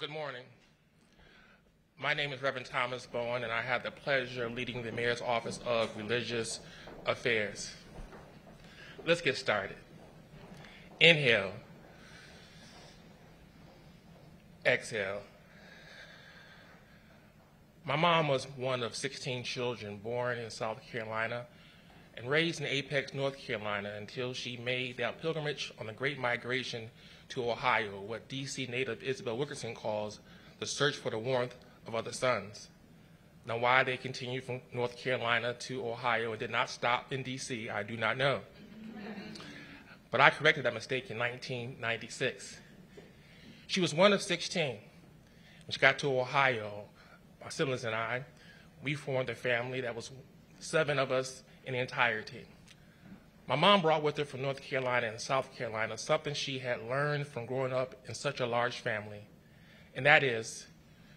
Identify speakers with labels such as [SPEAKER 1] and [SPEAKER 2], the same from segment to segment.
[SPEAKER 1] Good morning. My name is Reverend Thomas Bowen, and I have the pleasure of leading the Mayor's Office of Religious Affairs. Let's get started. Inhale. Exhale. My mom was one of 16 children born in South Carolina and raised in Apex, North Carolina until she made that pilgrimage on the Great Migration to Ohio, what D.C. native Isabel Wilkerson calls the search for the warmth of other suns. Now, why they continued from North Carolina to Ohio and did not stop in D.C., I do not know. But I corrected that mistake in 1996. She was one of 16. When she got to Ohio, my siblings and I, we formed a family that was seven of us the entirety. My mom brought with her from North Carolina and South Carolina something she had learned from growing up in such a large family, and that is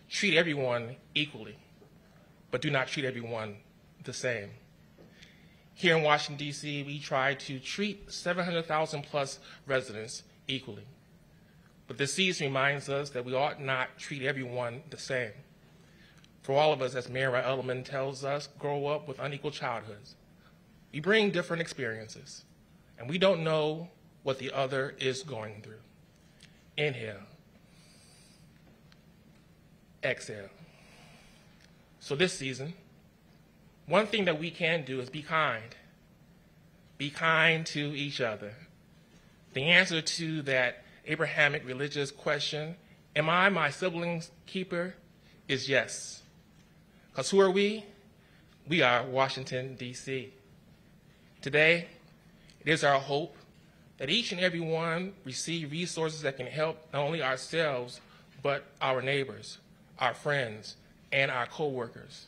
[SPEAKER 1] treat everyone equally, but do not treat everyone the same. Here in Washington, D.C., we try to treat 700,000 plus residents equally. But this season reminds us that we ought not treat everyone the same. For all of us, as Marian Edelman tells us, grow up with unequal childhoods. We bring different experiences, and we don't know what the other is going through. Inhale. Exhale. So this season, one thing that we can do is be kind. Be kind to each other. The answer to that Abrahamic religious question, am I my sibling's keeper, is yes. Because who are we? We are Washington, D.C. Today, it is our hope that each and every one receive resources that can help not only ourselves, but our neighbors, our friends, and our coworkers,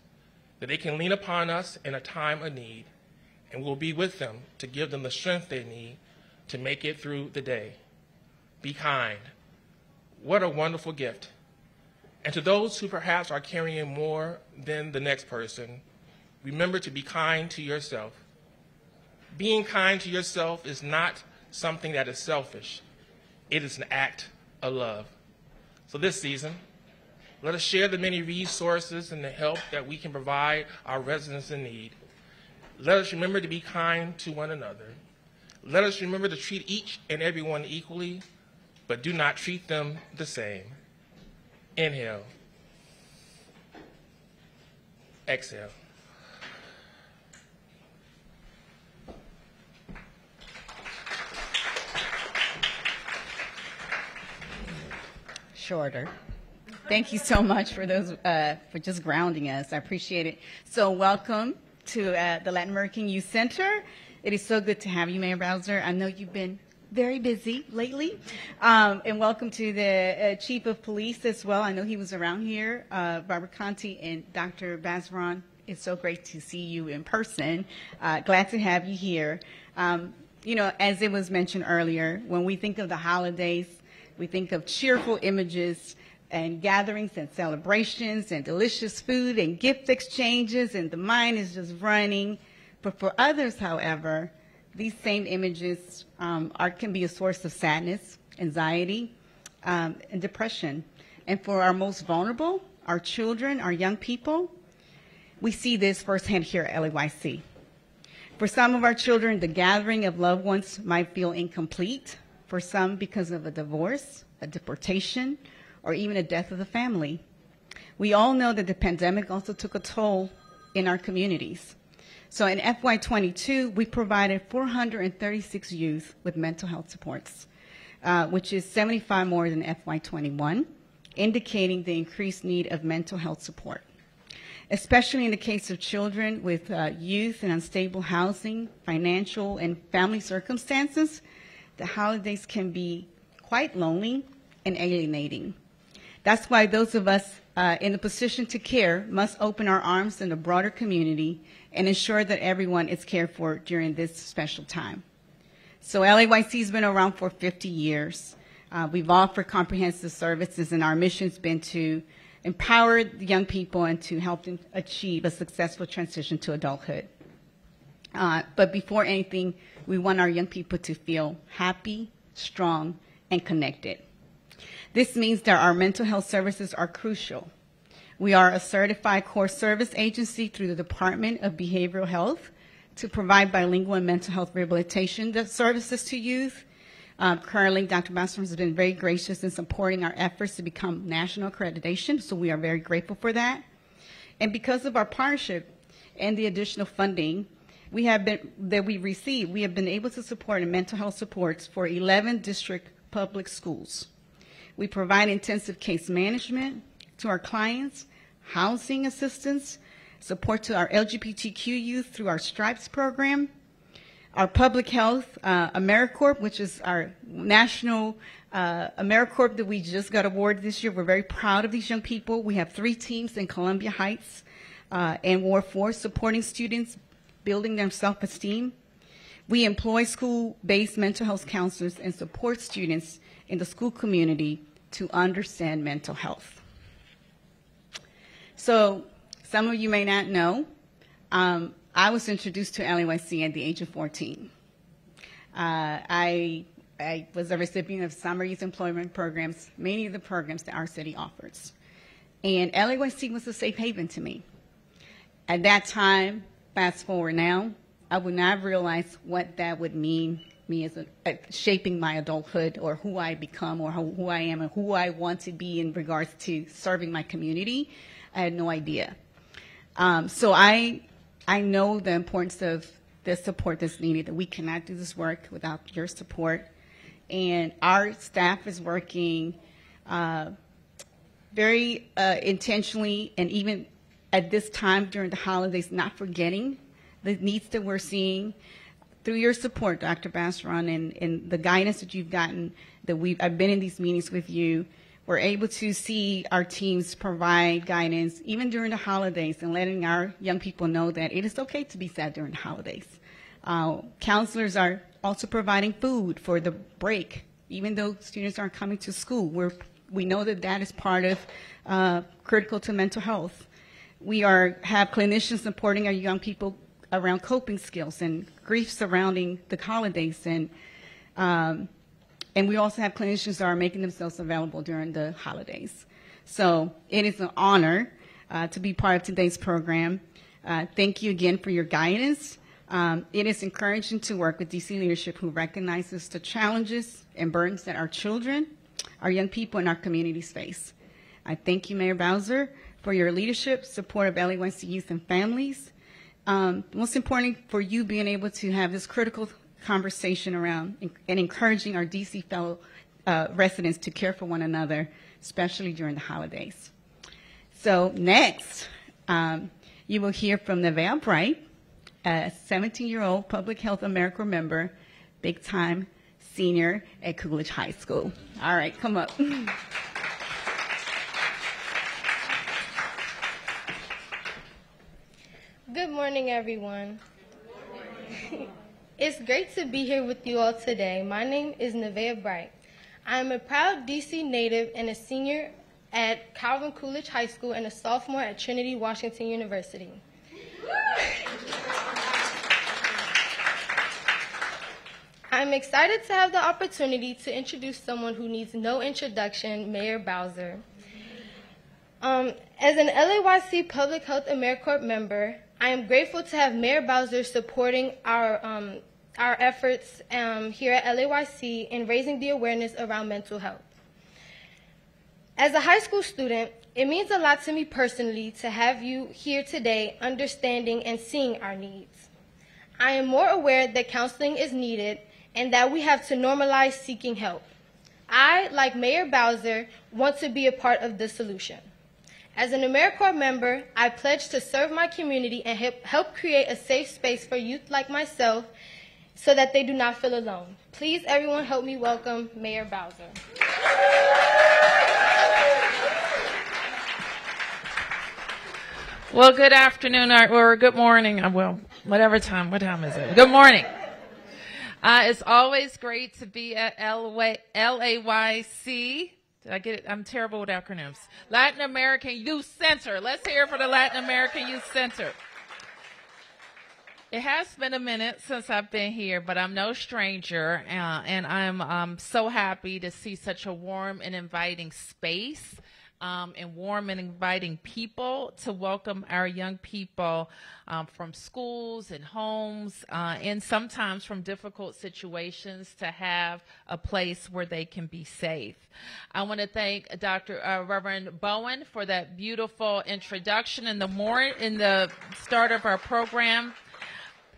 [SPEAKER 1] that they can lean upon us in a time of need, and we'll be with them to give them the strength they need to make it through the day. Be kind. What a wonderful gift. And to those who perhaps are carrying more than the next person, remember to be kind to yourself. Being kind to yourself is not something that is selfish, it is an act of love. So this season, let us share the many resources and the help that we can provide our residents in need. Let us remember to be kind to one another. Let us remember to treat each and everyone equally, but do not treat them the same. Inhale. Exhale.
[SPEAKER 2] Shorter. Thank you so much for those uh, for just grounding us. I appreciate it. So welcome to uh, the Latin American Youth Center. It is so good to have you, Mayor Bowser. I know you've been very busy lately. Um, and welcome to the uh, Chief of Police as well. I know he was around here, uh, Robert Contee and Dr. Bazron. It's so great to see you in person. Uh, glad to have you here. Um, you know, as it was mentioned earlier, when we think of the holidays, we think of cheerful images and gatherings and celebrations and delicious food and gift exchanges, and the mind is just running. But for others, however, these same images um, are, can be a source of sadness, anxiety, um, and depression. And for our most vulnerable, our children, our young people, we see this firsthand here at LAYC. For some of our children, the gathering of loved ones might feel incomplete. For some, because of a divorce, a deportation, or even a death of the family. We all know that the pandemic also took a toll in our communities. So in FY22, we provided 436 youth with mental health supports, uh, which is 75 more than FY21, indicating the increased need of mental health support. Especially in the case of children with uh, youth and unstable housing, financial, and family circumstances, the holidays can be quite lonely and alienating. That's why those of us uh, in the position to care must open our arms in the broader community and ensure that everyone is cared for during this special time. So LAYC has been around for 50 years. Uh, we've offered comprehensive services, and our mission's been to empower the young people and to help them achieve a successful transition to adulthood. Uh, but before anything, we want our young people to feel happy, strong, and connected. This means that our mental health services are crucial. We are a certified core service agency through the Department of Behavioral Health to provide bilingual and mental health rehabilitation services to youth. Um, currently, Dr. Bowser has been very gracious in supporting our efforts to become national accreditation, so we are very grateful for that. And because of our partnership and the additional funding we have been that we received, we have been able to support mental health supports for 11 district public schools. We provide intensive case management to our clients, housing assistance, support to our LGBTQ youth through our STRIPES program, our public health, uh, AmeriCorps, which is our national uh, AmeriCorps that we just got awarded this year. We're very proud of these young people. We have three teams in Columbia Heights uh, and Ward 4 supporting students, building their self-esteem. We employ school-based mental health counselors and support students in the school community to understand mental health. So, some of you may not know, um, I was introduced to LAYC at the age of 14. Uh, I, I was a recipient of summer youth employment programs, many of the programs that our city offers. And LAYC was a safe haven to me. At that time, fast forward now, I would not realize what that would mean me as a, uh, shaping my adulthood or who I become or who, who I am and who I want to be in regards to serving my community. I had no idea. Um, so I, I know the importance of the support that's needed, that we cannot do this work without your support. And our staff is working uh, very uh, intentionally and even at this time during the holidays, not forgetting the needs that we're seeing through your support, Dr. Bazron, and, and the guidance that you've gotten, that we've, I've been in these meetings with you, we're able to see our teams provide guidance even during the holidays and letting our young people know that it is okay to be sad during the holidays. Uh, counselors are also providing food for the break, even though students aren't coming to school. We're, we know that that is part of uh, critical to mental health. We are have clinicians supporting our young people around coping skills and grief surrounding the holidays and um, and we also have clinicians that are making themselves available during the holidays. So it is an honor uh, to be part of today's program. Uh, thank you again for your guidance. Um, it is encouraging to work with DC leadership who recognizes the challenges and burdens that our children, our young people, and our communities face. I thank you, Mayor Bowser, for your leadership, support of LAYC youth and families, um, most importantly, for you being able to have this critical conversation around and encouraging our DC fellow uh, residents to care for one another, especially during the holidays. So next, um, you will hear from Nevaeh Bright, a 17-year-old public health AmeriCorps member, big time senior at Coolidge High School. All right, come up.
[SPEAKER 3] Good morning, everyone. it's great to be here with you all today. My name is Nevaeh Bright. I am a proud DC native and a senior at Calvin Coolidge High School and a sophomore at Trinity Washington University. I'm excited to have the opportunity to introduce someone who needs no introduction, Mayor Bowser. Um, as an LAYC Public Health AmeriCorps member, I am grateful to have Mayor Bowser supporting our, um, our efforts um, here at LAYC in raising the awareness around mental health. As a high school student, it means a lot to me personally to have you here today understanding and seeing our needs. I am more aware that counseling is needed and that we have to normalize seeking help. I, like Mayor Bowser, want to be a part of the solution. As an AmeriCorps member, I pledge to serve my community and help create a safe space for youth like myself so that they do not feel alone. Please, everyone, help me welcome Mayor Bowser.
[SPEAKER 4] Well, good afternoon or good morning. Uh, well, whatever time. What time is it? Good morning. Uh, it's always great to be at LAYC did I get it? I'm terrible with acronyms. Latin American Youth Center. Let's hear for the Latin American Youth Center. It has been a minute since I've been here, but I'm no stranger, uh, and I'm um, so happy to see such a warm and inviting space um, and warm and inviting people to welcome our young people um, from schools and homes uh, and sometimes from difficult situations to have a place where they can be safe. I want to thank Dr. Uh, Reverend Bowen for that beautiful introduction in the in the start of our program.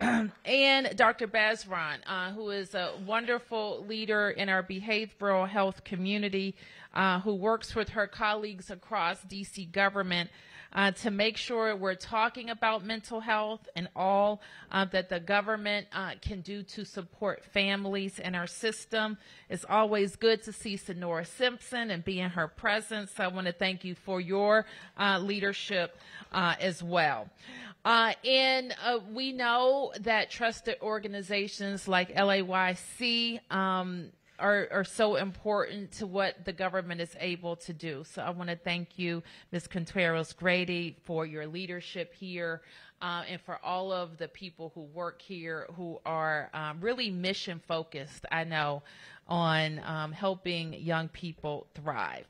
[SPEAKER 4] and Dr. Bazron, uh, who is a wonderful leader in our behavioral health community, uh, who works with her colleagues across DC government uh, to make sure we're talking about mental health and all uh, that the government uh, can do to support families in our system. It's always good to see Sonora Simpson and be in her presence. I want to thank you for your uh, leadership as well. And we know that trusted organizations like LAYC um, are, are so important to what the government is able to do. So I want to thank you, Ms. Quinteros Grady, for your leadership here. Uh, and for all of the people who work here who are um, really mission focused, I know, on um, helping young people thrive.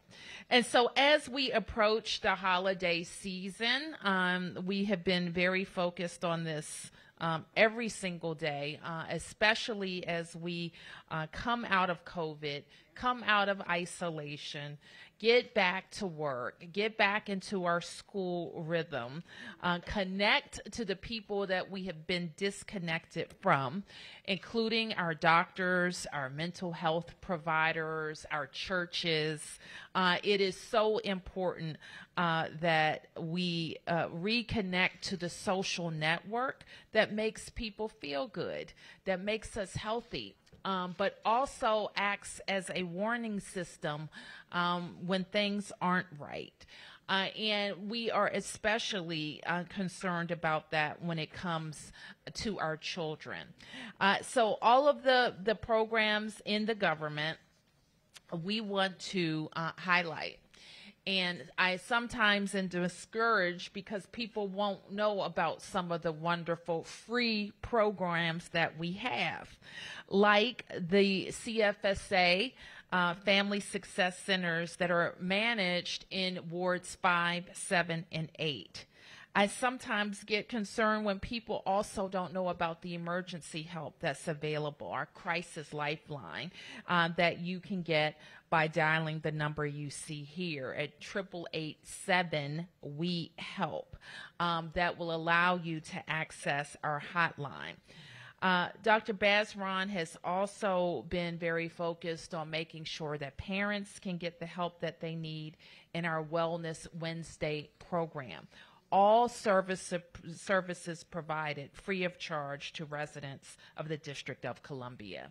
[SPEAKER 4] And so as we approach the holiday season, um, we have been very focused on this um, every single day, uh, especially as we uh, come out of COVID, come out of isolation, get back to work, get back into our school rhythm, uh, connect to the people that we have been disconnected from, including our doctors, our mental health providers, our churches. Uh, it is so important uh, that we uh, reconnect to the social network that makes people feel good, that makes us healthy um, but also acts as a warning system um, when things aren't right. Uh, and we are especially uh, concerned about that when it comes to our children. Uh, so, all of the, the programs in the government, we want to uh, highlight and I sometimes am discouraged because people won't know about some of the wonderful free programs that we have, like the CFSA uh, Family Success Centers that are managed in wards five, seven, and eight. I sometimes get concerned when people also don't know about the emergency help that's available, our crisis lifeline uh, that you can get by dialing the number you see here at triple eight seven we help um, that will allow you to access our hotline. Uh, Dr. Bazron has also been very focused on making sure that parents can get the help that they need in our Wellness Wednesday program all service, services provided free of charge to residents of the District of Columbia.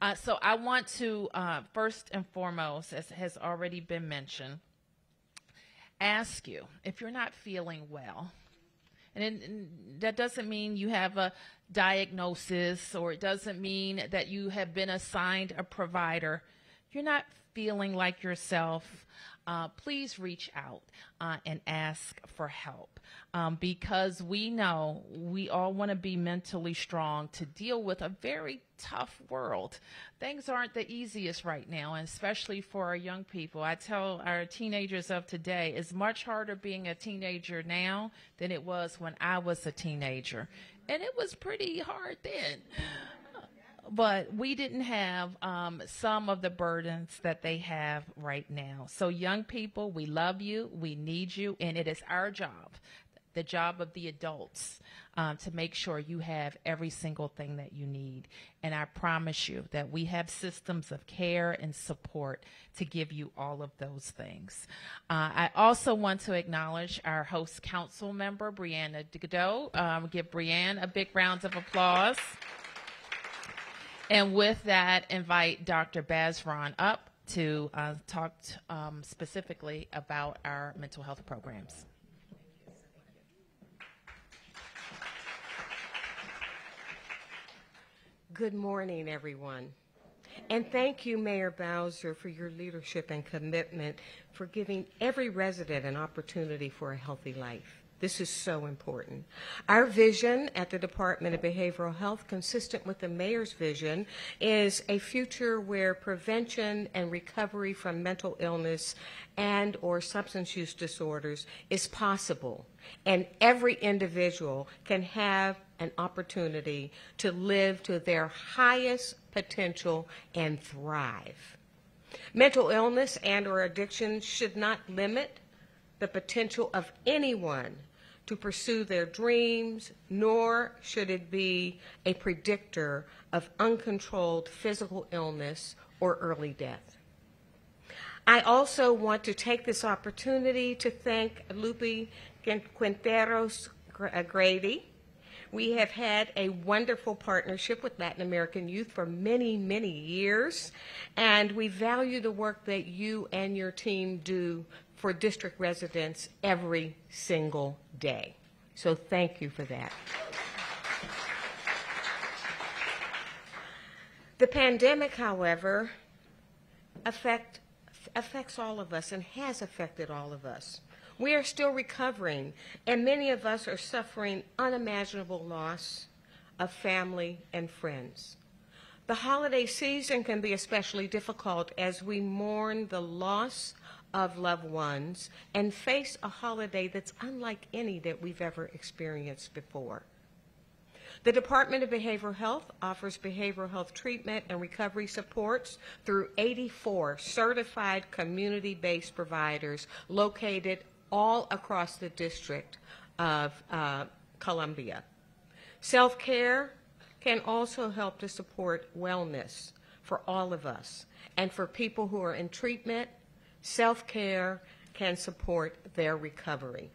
[SPEAKER 4] Uh, so I want to, uh, first and foremost, as has already been mentioned, ask you if you're not feeling well. And, it, and that doesn't mean you have a diagnosis or it doesn't mean that you have been assigned a provider. You're not feeling like yourself uh, please reach out uh, and ask for help um, because we know we all want to be mentally strong to deal with a very tough world. Things aren't the easiest right now, and especially for our young people. I tell our teenagers of today, it's much harder being a teenager now than it was when I was a teenager. And it was pretty hard then but we didn't have um, some of the burdens that they have right now. So, young people, we love you, we need you, and it is our job, the job of the adults, um, to make sure you have every single thing that you need. And I promise you that we have systems of care and support to give you all of those things. Uh, I also want to acknowledge our host council member, Brianne Nadeau. Um, give Brianne a big round of applause. And with that, invite Dr. Bazron up to uh, talk um, specifically about our mental health programs.
[SPEAKER 5] Good morning, everyone. And thank you, Mayor Bowser, for your leadership and commitment for giving every resident an opportunity for a healthy life. This is so important. Our vision at the Department of Behavioral Health, consistent with the mayor's vision, is a future where prevention and recovery from mental illness and or substance use disorders is possible and every individual can have an opportunity to live to their highest potential and thrive. Mental illness and or addiction should not limit the potential of anyone to pursue their dreams, nor should it be a predictor of uncontrolled physical illness or early death. I also want to take this opportunity to thank Lupi Quinteros Grady. We have had a wonderful partnership with Latin American Youth for many, many years, and we value the work that you and your team do for district residents every single day. So thank you for that. The pandemic, however, affect, affects all of us and has affected all of us. We are still recovering, and many of us are suffering unimaginable loss of family and friends. The holiday season can be especially difficult as we mourn the loss of loved ones and face a holiday that's unlike any that we've ever experienced before. The Department of Behavioral Health offers behavioral health treatment and recovery supports through 84 certified community-based providers located all across the District of uh, Columbia. Self-care can also help to support wellness for all of us and for people who are in treatment Self-care can support their recovery.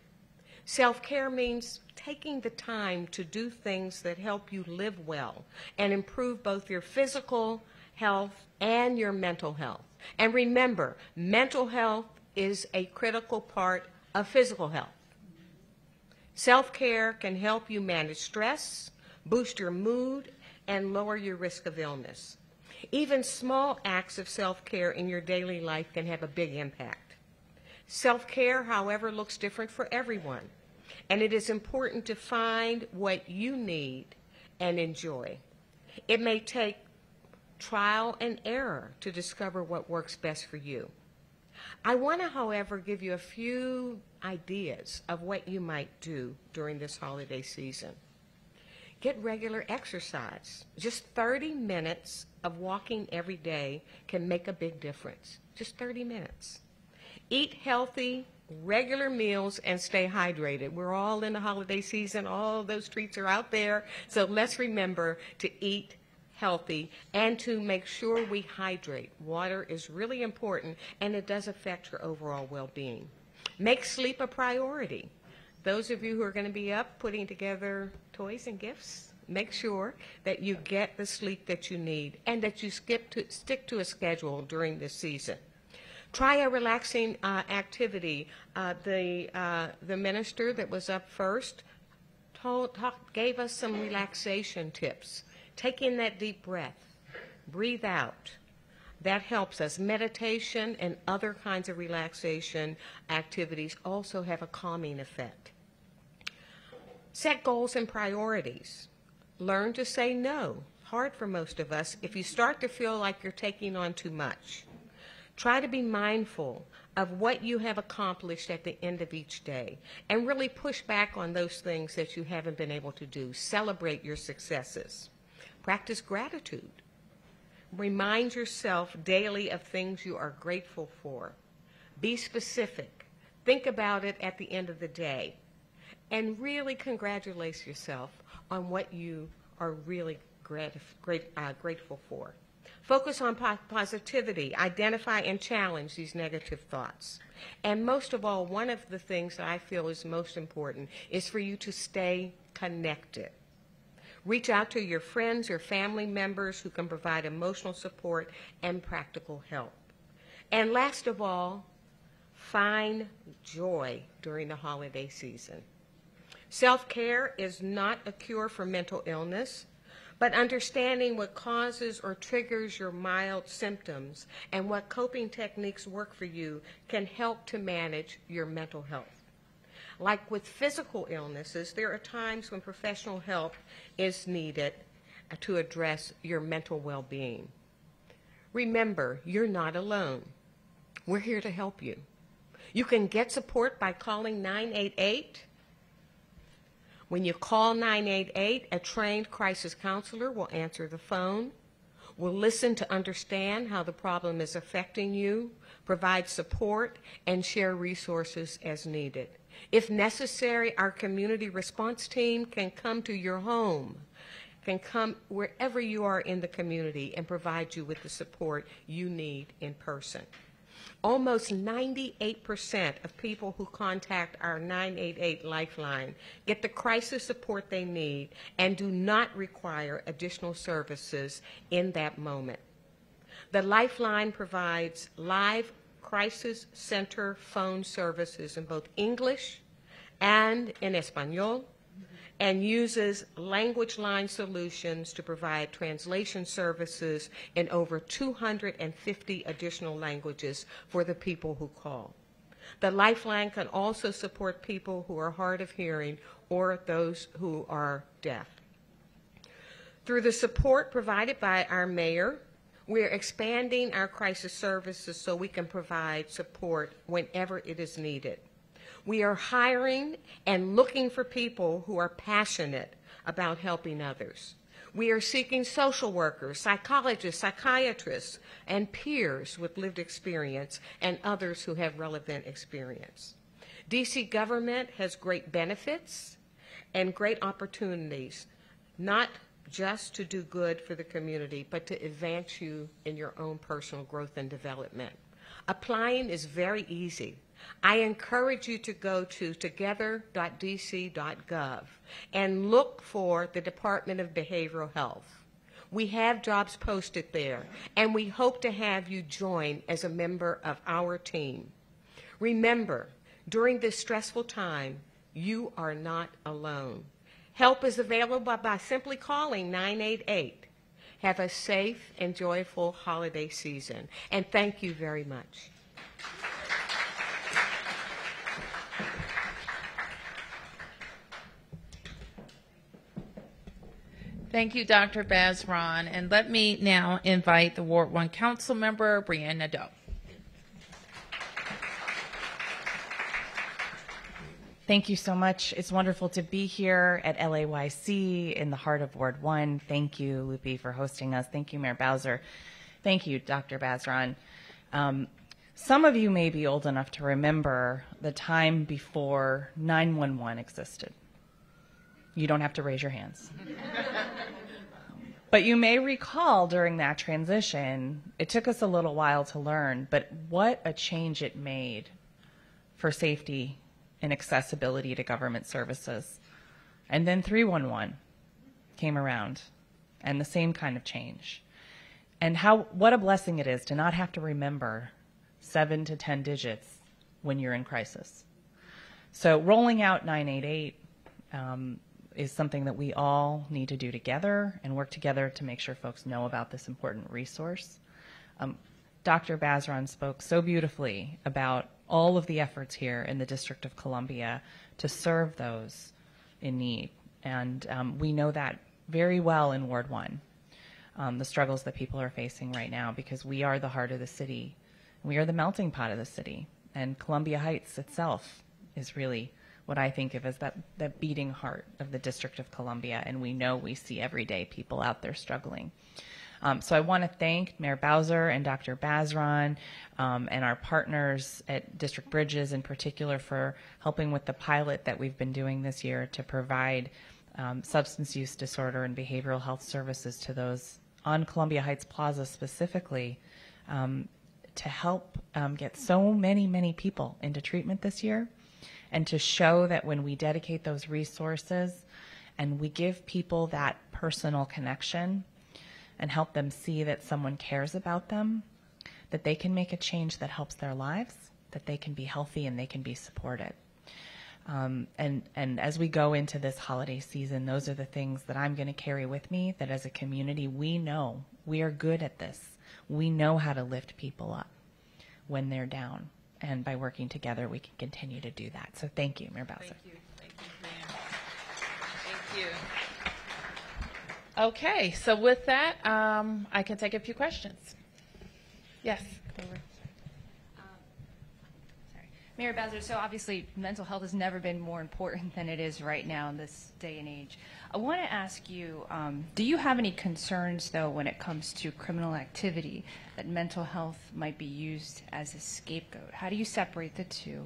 [SPEAKER 5] Self-care means taking the time to do things that help you live well and improve both your physical health and your mental health. And remember, mental health is a critical part of physical health. Self-care can help you manage stress, boost your mood, and lower your risk of illness. Even small acts of self-care in your daily life can have a big impact. Self-care, however, looks different for everyone, and it is important to find what you need and enjoy. It may take trial and error to discover what works best for you. I want to, however, give you a few ideas of what you might do during this holiday season. Get regular exercise. Just 30 minutes of walking every day can make a big difference. Just 30 minutes. Eat healthy, regular meals, and stay hydrated. We're all in the holiday season. All those treats are out there. So let's remember to eat healthy and to make sure we hydrate. Water is really important, and it does affect your overall well-being. Make sleep a priority. Those of you who are going to be up putting together toys and gifts, make sure that you get the sleep that you need and that you skip to, stick to a schedule during this season. Try a relaxing uh, activity. Uh, the, uh, the minister that was up first told, talk, gave us some relaxation tips. Take in that deep breath, breathe out. That helps us. Meditation and other kinds of relaxation activities also have a calming effect. Set goals and priorities. Learn to say no. Hard for most of us if you start to feel like you're taking on too much. Try to be mindful of what you have accomplished at the end of each day and really push back on those things that you haven't been able to do. Celebrate your successes. Practice gratitude. Remind yourself daily of things you are grateful for. Be specific. Think about it at the end of the day and really congratulate yourself on what you are really grat- great, uh, grateful for. Focus on po- positivity. Identify and challenge these negative thoughts. And most of all, one of the things that I feel is most important is for you to stay connected. Reach out to your friends or family members who can provide emotional support and practical help. And last of all, find joy during the holiday season. Self-care is not a cure for mental illness, but understanding what causes or triggers your mild symptoms and what coping techniques work for you can help to manage your mental health. Like with physical illnesses, there are times when professional help is needed to address your mental well being. Remember, you're not alone. We're here to help you. You can get support by calling 988. When you call 988, a trained crisis counselor will answer the phone, will listen to understand how the problem is affecting you, provide support, and share resources as needed. If necessary, our community response team can come to your home, can come wherever you are in the community and provide you with the support you need in person. Almost 98% of people who contact our 988 Lifeline get the crisis support they need and do not require additional services in that moment. The Lifeline provides live crisis center phone services in both English and in Espanol and uses language line solutions to provide translation services in over 250 additional languages for the people who call. The Lifeline can also support people who are hard of hearing or those who are deaf. Through the support provided by our mayor, we're expanding our crisis services so we can provide support whenever it is needed. We are hiring and looking for people who are passionate about helping others. We are seeking social workers, psychologists, psychiatrists, and peers with lived experience and others who have relevant experience. DC government has great benefits and great opportunities, not just to do good for the community, but to advance you in your own personal growth and development. Applying is very easy. I encourage you to go to together.dc.gov and look for the Department of Behavioral Health. We have jobs posted there, and we hope to have you join as a member of our team. Remember, during this stressful time, you are not alone. Help is available by simply calling 988. Have a safe and joyful holiday season, and thank you very much.
[SPEAKER 4] Thank you, Dr. Bazron. And let me now invite the Ward 1 Council Member, Brianne Nadeau.
[SPEAKER 6] Thank you so much. It's wonderful to be here at LAYC in the heart of Ward 1. Thank you, Lupi, for hosting us. Thank you, Mayor Bowser. Thank you, Dr. Bazron. Um, some of you may be old enough to remember the time before 911 existed. You don't have to raise your hands. but you may recall during that transition, it took us a little while to learn, but what a change it made for safety and accessibility to government services. And then 311 came around and the same kind of change. And how what a blessing it is to not have to remember 7 to 10 digits when you're in crisis. So rolling out 988 um, is something that we all need to do together and work together to make sure folks know about this important resource. Um, Dr. Bazron spoke so beautifully about all of the efforts here in the District of Columbia to serve those in need. And um, we know that very well in Ward 1, um, the struggles that people are facing right now, because we are the heart of the city. We are the melting pot of the city. And Columbia Heights itself is really what I think of as that, that beating heart of the District of Columbia, and we know we see everyday people out there struggling. Um, so I want to thank Mayor Bowser and Dr. Bazron um, and our partners at District Bridges in particular for helping with the pilot that we've been doing this year to provide um, substance use disorder and behavioral health services to those on Columbia Heights Plaza specifically um, to help um, get so many, many people into treatment this year and to show that when we dedicate those resources and we give people that personal connection and help them see that someone cares about them, that they can make a change that helps their lives, that they can be healthy and they can be supported. Um, and and as we go into this holiday season, those are the things that I'm going to carry with me. That as a community, we know we are good at this. We know how to lift people up when they're down And by working together, we can continue to do that. So thank you, Mayor Bowser.
[SPEAKER 4] Thank you. Thank you. Thank you. Okay, so with that, um, I can take a few questions. Yes.
[SPEAKER 7] Mayor Bowser, so obviously mental health has never been more important than it is right now in this day and age. I want to ask you, um, do you have any concerns though when it comes to criminal activity that mental health might be used as a scapegoat? How do you separate the two?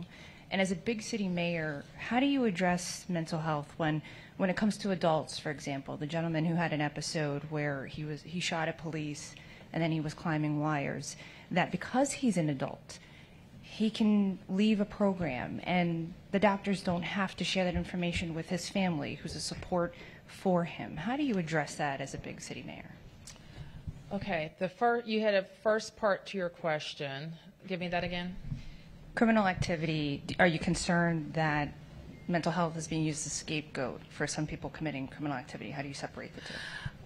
[SPEAKER 7] And as a big city mayor, how do you address mental health when, when it comes to adults, for example, the gentleman who had an episode where he was he shot at police and then he was climbing wires, that because he's an adult, he can leave a program and the doctors don't have to share that information with his family who's a support for him how do you address that as a big city mayor
[SPEAKER 4] Okay, the first, you had a first part to your question. Give me that again.
[SPEAKER 7] Criminal activity are you concerned that mental health is being used as a scapegoat for some people committing criminal activity? How do you separate the two?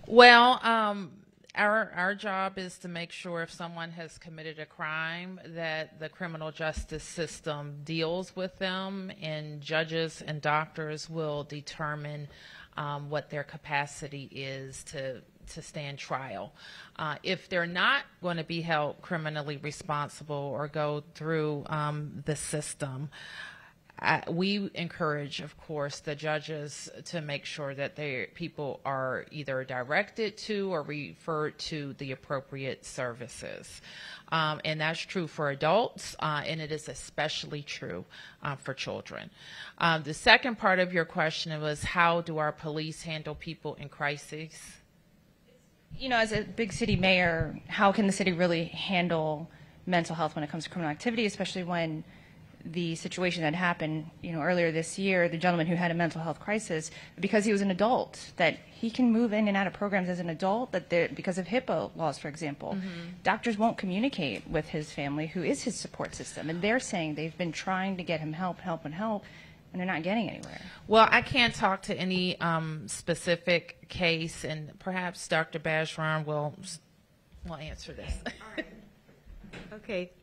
[SPEAKER 4] Well, um, our our job is to make sure if someone has committed a crime that the criminal justice system deals with them, and judges and doctors will determine um, what their capacity is to to stand trial. Uh, if they're not going to be held criminally responsible or go through um, the system, I, we encourage, of course, the judges to make sure that their people are either directed to or referred to the appropriate services. Um, and that's true for adults, uh, and it is especially true uh, for children. Um, the second part of your question was how do our police handle people in crises?
[SPEAKER 7] You know as a big city mayor how can the city really handle mental health when it comes to criminal activity especially when the situation that happened, you know, earlier this year, the gentleman who had a mental health crisis, because he was an adult, that he can move in and out of programs as an adult, that because of HIPAA laws, for example, mm-hmm. doctors won't communicate with his family, who is his support system, and they're saying they've been trying to get him help, help, and help, and they're not getting anywhere.
[SPEAKER 4] Well, I can't talk to any um, specific case, and perhaps Dr. Bazron will will answer this.
[SPEAKER 5] Okay,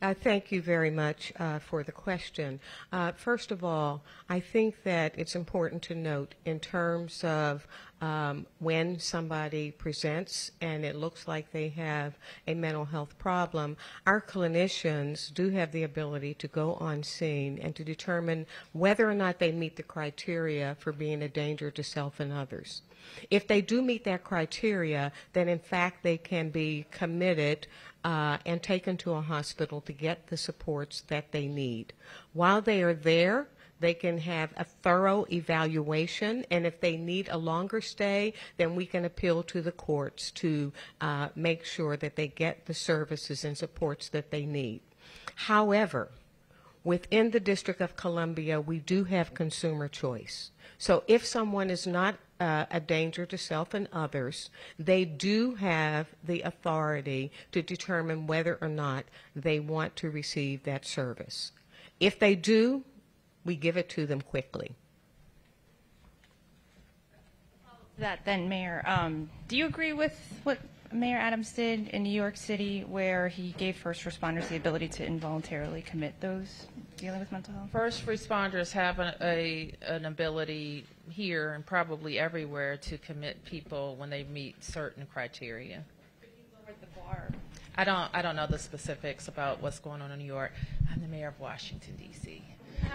[SPEAKER 5] uh, thank you very much uh, for the question. Uh, first of all, I think that it's important to note in terms of um, when somebody presents and it looks like they have a mental health problem, our clinicians do have the ability to go on scene and to determine whether or not they meet the criteria for being a danger to self and others. If they do meet that criteria, then in fact they can be committed uh, and taken to a hospital to get the supports that they need. While they are there, they can have a thorough evaluation, and if they need a longer stay, then we can appeal to the courts to uh, make sure that they get the services and supports that they need. However, within the District of Columbia, we do have consumer choice. So if someone is not uh, a danger to self and others, they do have the authority to determine whether or not they want to receive that service. If they do, we give it to them quickly.
[SPEAKER 7] that then, Mayor, um, do you agree with what Mayor Adams did in New York City, where he gave first responders the ability to involuntarily commit those dealing with mental health?
[SPEAKER 4] First responders have an, a, an ability here and probably everywhere to commit people when they meet certain criteria. I don't, I don't know the specifics about what's going on in New York. I'm the mayor of Washington, D.C.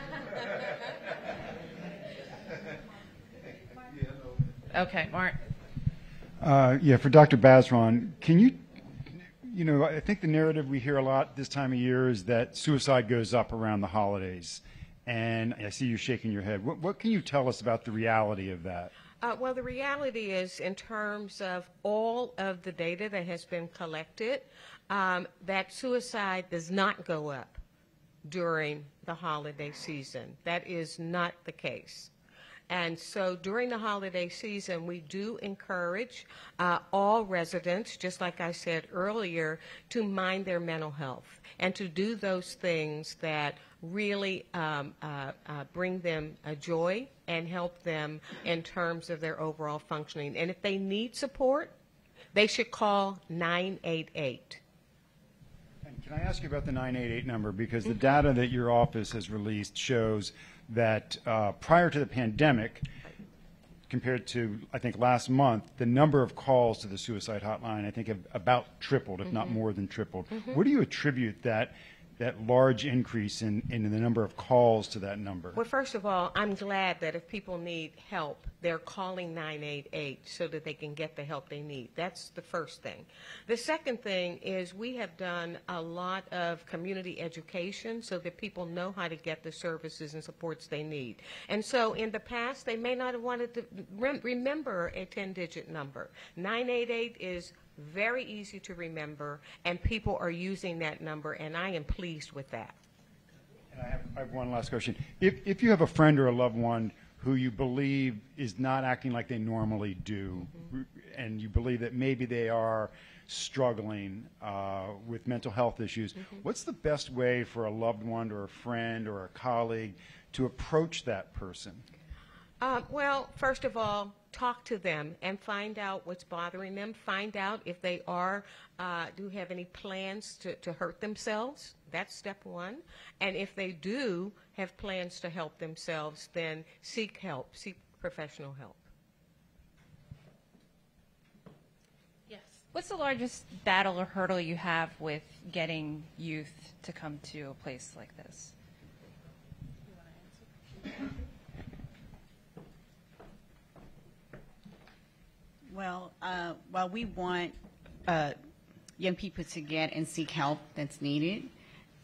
[SPEAKER 4] Okay, Mark.
[SPEAKER 8] Uh, yeah, for Dr. Bazron, can you, you know, I think the narrative we hear a lot this time of year is that suicide goes up around the holidays. And I see you shaking your head. What, what can you tell us about the reality of that?
[SPEAKER 5] Uh, well, the reality is, in terms of all of the data that has been collected, um, that suicide does not go up during the holiday season. That is not the case. And so during the holiday season, we do encourage uh, all residents, just like I said earlier, to mind their mental health and to do those things that really um, uh, uh, bring them a joy and help them in terms of their overall functioning. And if they need support, they should call 988.
[SPEAKER 8] And can Can I ask you about the 988 number? Because the data that your office has released shows that uh, prior to the pandemic, compared to, I think, last month, the number of calls to the suicide hotline, I think, have about tripled, if not more than tripled. What do you attribute that, that large increase in, in the number of calls to that number?
[SPEAKER 5] Well, first of all, I'm glad that if people need help, they're calling 988 so that they can get the help they need. That's the first thing. The second thing is we have done a lot of community education so that people know how to get the services and supports they need. And so in the past, they may not have wanted to rem- remember a 10-digit number. 988 is very easy to remember, and people are using that number, and I am pleased with that.
[SPEAKER 8] And I have, I have one last question. If, if you have a friend or a loved one who you believe is not acting like they normally do, and you believe that maybe they are struggling uh, with mental health issues, what's the best way for a loved one or a friend or a colleague to approach that person?
[SPEAKER 5] Uh, well, first of all, talk to them and find out what's bothering them. Find out if they are uh, do have any plans to, to hurt themselves. That's step one. And if they do have plans to help themselves, then seek help. Seek professional help.
[SPEAKER 4] Yes.
[SPEAKER 7] What's the largest battle or hurdle you have with getting youth to come to a place like this?
[SPEAKER 2] Well, uh, while we want uh, young people to get and seek help that's needed,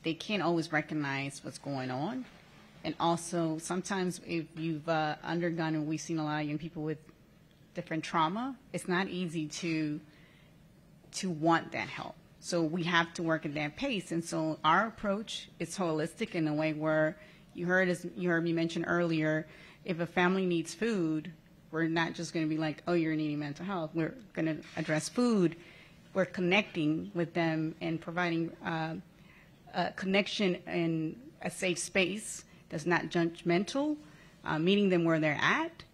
[SPEAKER 2] they can't always recognize what's going on. And also, sometimes if you've uh, undergone, and we've seen a lot of young people with different trauma, it's not easy to to want that help. So we have to work at that pace. And so our approach is holistic in a way where you heard as you heard me mention earlier, if a family needs food, we're not just going to be like, oh, you're needing mental health. We're going to address food. We're connecting with them and providing uh, a connection in a safe space that's not judgmental, uh, meeting them where they're at,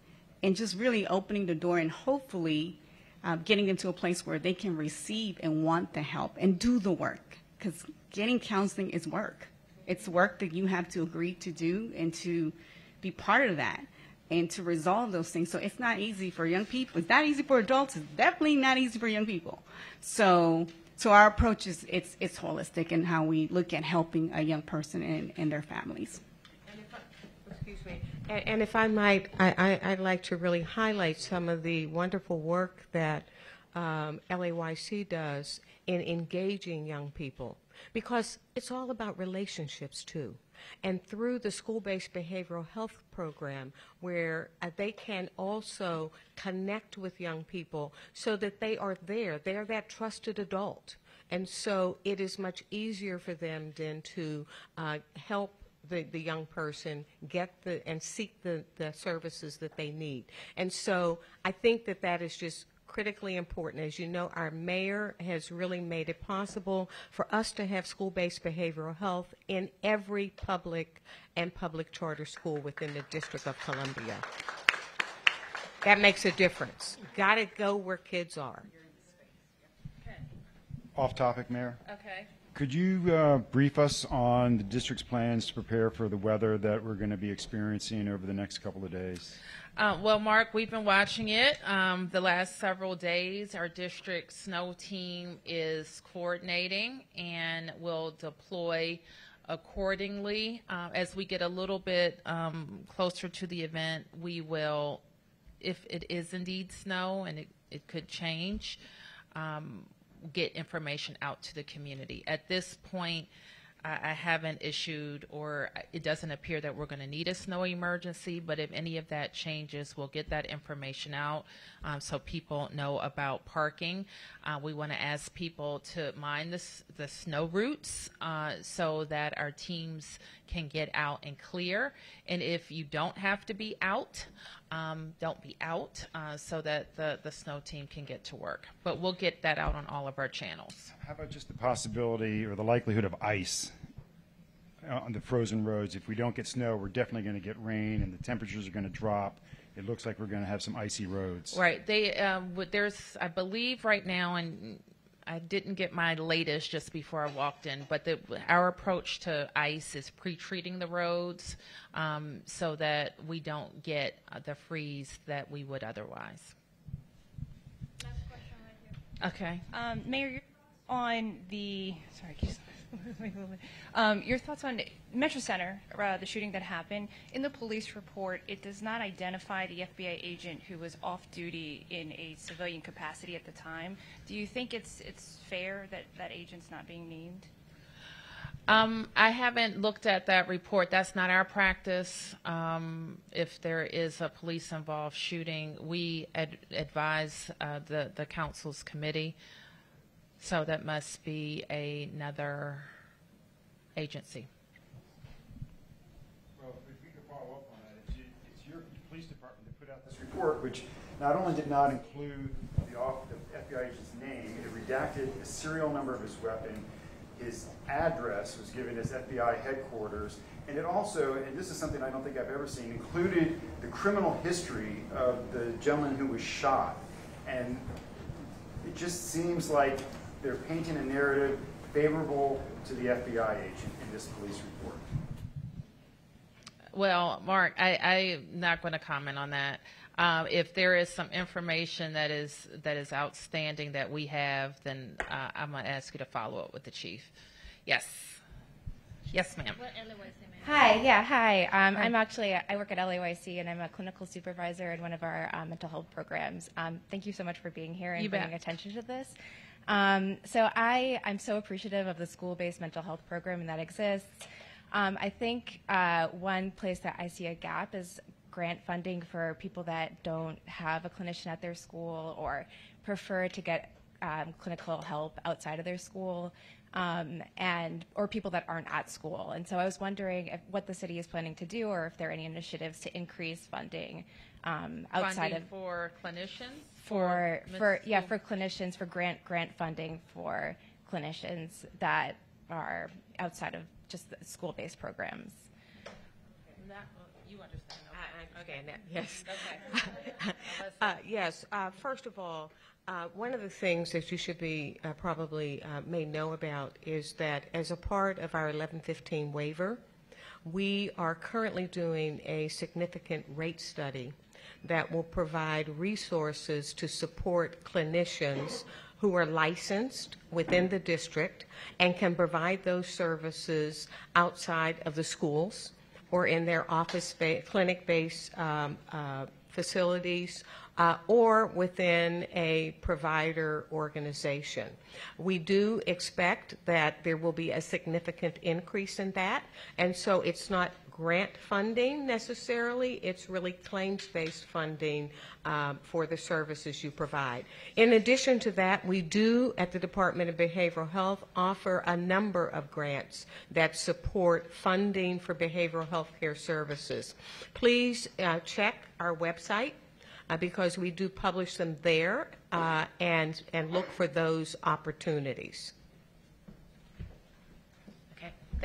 [SPEAKER 2] and just really opening the door and hopefully uh, getting them to a place where they can receive and want the help and do the work. Because getting counseling is work. It's work that you have to agree to do and to be part of that and to resolve those things. So it's not easy for young people. It's not easy for adults. It's definitely not easy for young people. So, so our approach is it's it's holistic in how we look at helping a young person and, and their families.
[SPEAKER 5] And if Excuse me. And, and if I might, I, I, I'd like to really highlight some of the wonderful work that um, LAYC does in engaging young people because it's all about relationships too. And through the school based behavioral health program, where uh, they can also connect with young people so that they are there, they're that trusted adult. And so it is much easier for them then to uh, help the, the young person get the and seek the, the services that they need. And so I think that that is just critically important. As you know, our mayor has really made it possible for us to have school-based behavioral health in every public and public charter school within the District of Columbia. That makes a difference. Got to go where kids are.
[SPEAKER 8] Off topic, Mayor.
[SPEAKER 4] Okay.
[SPEAKER 8] Could you uh, brief us on the district's plans to prepare for the weather that we're going to be experiencing over the next couple of days?
[SPEAKER 4] Uh, well, Mark, we've been watching it um, the last several days. Our district snow team is coordinating and will deploy accordingly. Uh, as we get a little bit um, closer to the event, we will, if it is indeed snow and it, it could change, um, get information out to the community. At this point, I, haven't issued, or it doesn't appear that we're going to need a snow emergency, but if any of that changes, we'll get that information out um, so people know about parking. Uh, we want to ask people to mind the, the snow routes uh, so that our teams can get out and clear. And if you don't have to be out, um, don't be out uh, so that the, the snow team can get to work. But we'll get that out on all of our channels.
[SPEAKER 8] How about just the possibility or the likelihood of ice uh, on the frozen roads? If we don't get snow, we're definitely going to get rain and the temperatures are going to drop. It looks like we're going to have some icy roads.
[SPEAKER 4] Right. They would- there's I believe right now, and I didn't get my latest just before I walked in, but the, our approach to ice is pre-treating the roads um, so that we don't get the freeze that we would otherwise. Okay.
[SPEAKER 7] Um, Mayor, on the sorry, um, your thoughts on Metro Center, uh, the shooting that happened. In the police report, it does not identify the FBI agent who was off duty in a civilian capacity at the time. Do you think it's it's fair that that agent's not being named?
[SPEAKER 4] Um, I haven't looked at that report. That's not our practice. Um, if there is a police involved shooting, we ad- advise uh, the the council's committee. So that must be another agency.
[SPEAKER 8] Well, if we could follow up on that, it's you- it's your police department that put out this report, which not only did not include the the FBI agent's name, it redacted the serial number of his weapon, his address was given as FBI headquarters, and it also, and this is something I don't think I've ever seen, included the criminal history of the gentleman who was shot. And it just seems like they're painting a narrative favorable to the FBI agent in this police report.
[SPEAKER 4] Well, Mark, I, I'm not going to comment on that. Uh, if there is some information that is that is outstanding that we have, then uh, I'm going to ask you to follow up with the chief. Yes, yes, ma'am.
[SPEAKER 9] Hi, yeah, hi. Um, I'm actually, I work at LAYC and I'm a clinical supervisor in one of our uh, mental health programs. Um, thank you so much for being here and
[SPEAKER 4] You bet.
[SPEAKER 9] attention to this. Um, so I, I'm so appreciative of the school-based mental health program and that exists. Um, I think uh, one place that I see a gap is grant funding for people that don't have a clinician at their school or prefer to get um, clinical help outside of their school, um, and or people that aren't at school. And so I was wondering if, what the city is planning to do, or if there are any initiatives to increase funding um, outside
[SPEAKER 4] Funding
[SPEAKER 9] of
[SPEAKER 4] for clinicians
[SPEAKER 9] for for yeah for clinicians for grant grant funding for clinicians that are outside of just the school-based programs.
[SPEAKER 4] That- you understand.
[SPEAKER 5] I I yes.
[SPEAKER 4] Okay.
[SPEAKER 5] Uh, Yes, uh, first of all, uh, one of the things that you should be uh, probably uh, may know about is that as a part of our 1115 waiver, we are currently doing a significant rate study that will provide resources to support clinicians who are licensed within the district and can provide those services outside of the schools or in their office, clinic-based um, uh, facilities, uh, or within a provider organization. We do expect that there will be a significant increase in that, and so it's not grant funding necessarily, it's really claims-based funding um, for the services you provide. In addition to that, we do, at the Department of Behavioral Health, offer a number of grants that support funding for behavioral health care services. Please uh, check our website, uh, because we do publish them there, uh, and, and look for those opportunities.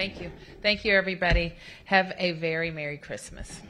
[SPEAKER 4] Thank you. Thank you, everybody. Have a very Merry Christmas.